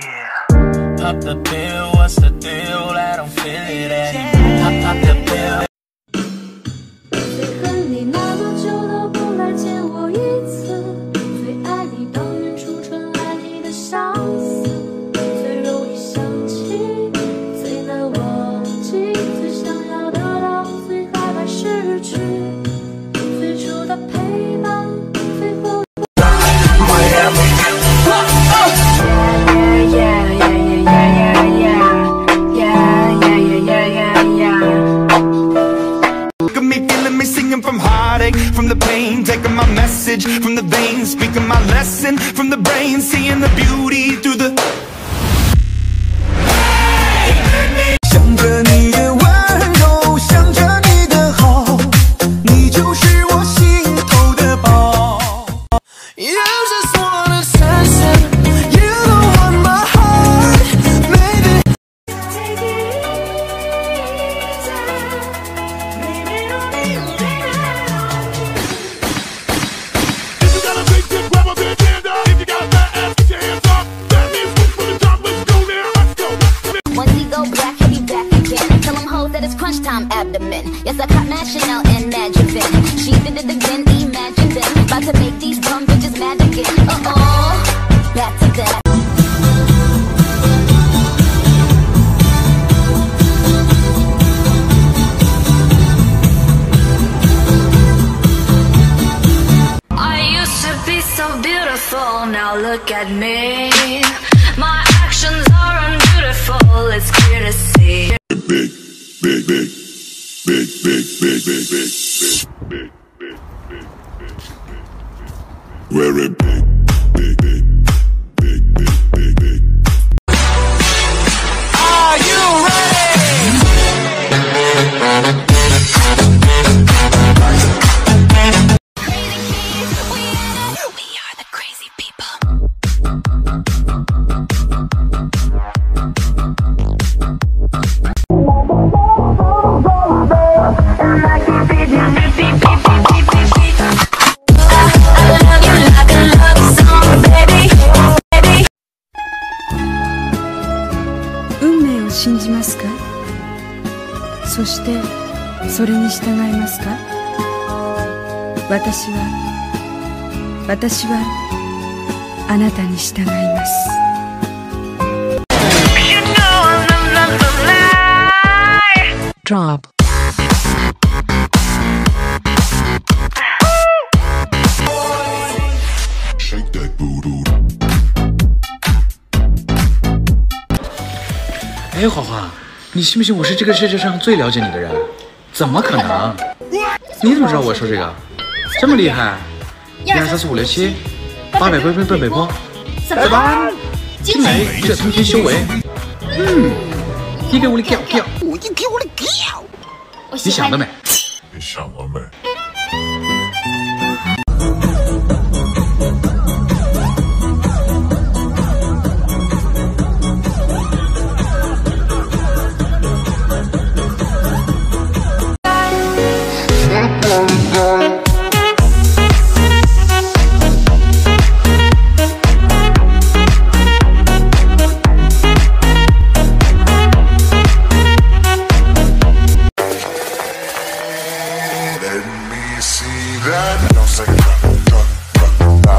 Pop the pill, what's the deal? I don't feel it anymore. Pop, pop the pill. My lesson from the brain, seeing the beauty through the. Yes, I caught Mad Chanel and Madriven. She did it again, imagine them. About to make these dumb bitches mad again. Uh oh, back to that. I used to be so beautiful, now look at me. My actions are Where it big. 信じますか？そしてそれに従いますか？私は私はあなたに従います。Drop 哎，花花，你信不信我是这个世界上最了解你的人？怎么可能？你怎么知道我说这个？这么厉害？一二三四五六七，八百奔奔奔北坡，四八精美，这通天修为。嗯，你给我的屌屌，你给我的屌，你想得美？你想了没？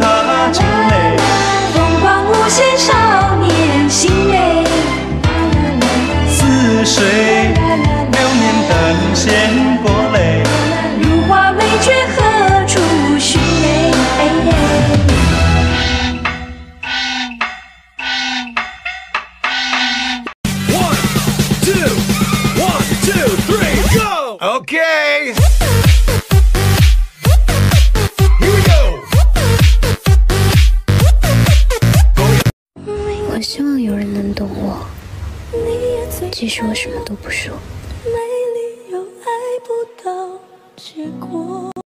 他情泪。风光无限，少年心美。似水流年等闲过泪。如花美眷，何处寻觅？One, two, one, two, three, go! Okay. 懂我，其实我什么都不说。没理由爱不到结果。